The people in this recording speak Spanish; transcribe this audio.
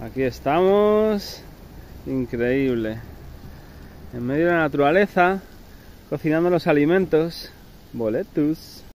Aquí estamos. Increíble. En medio de la naturaleza, cocinando los alimentos. Boletus.